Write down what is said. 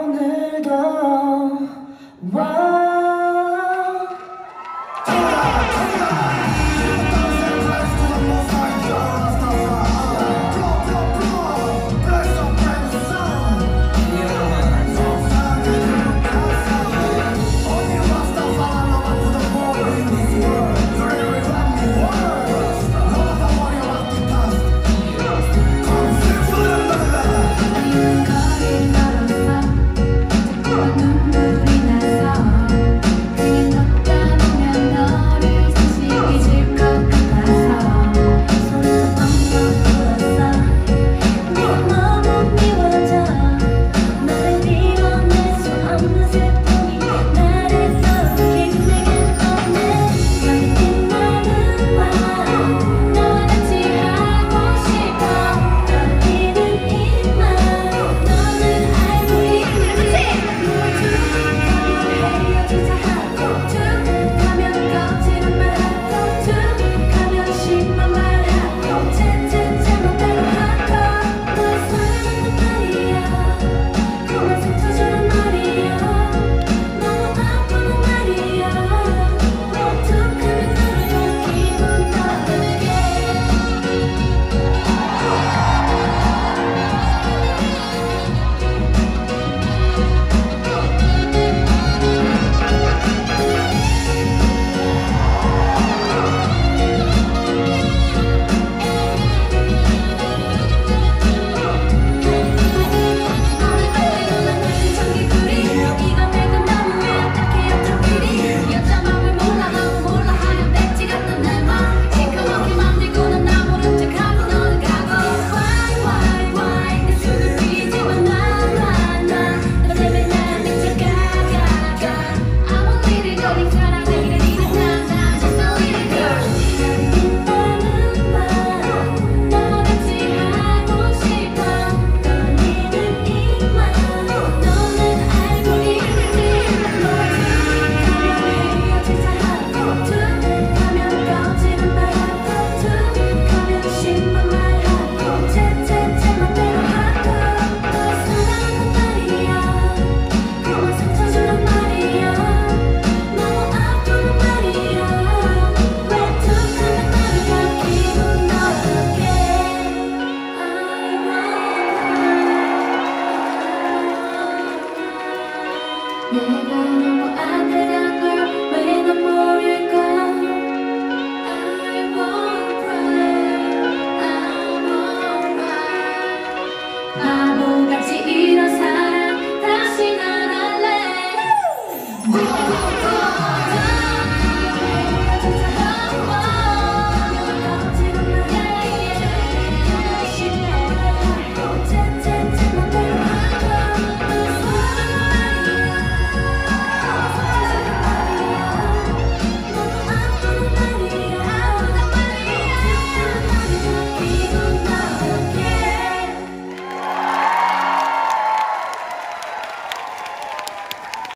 오늘도 I know I'm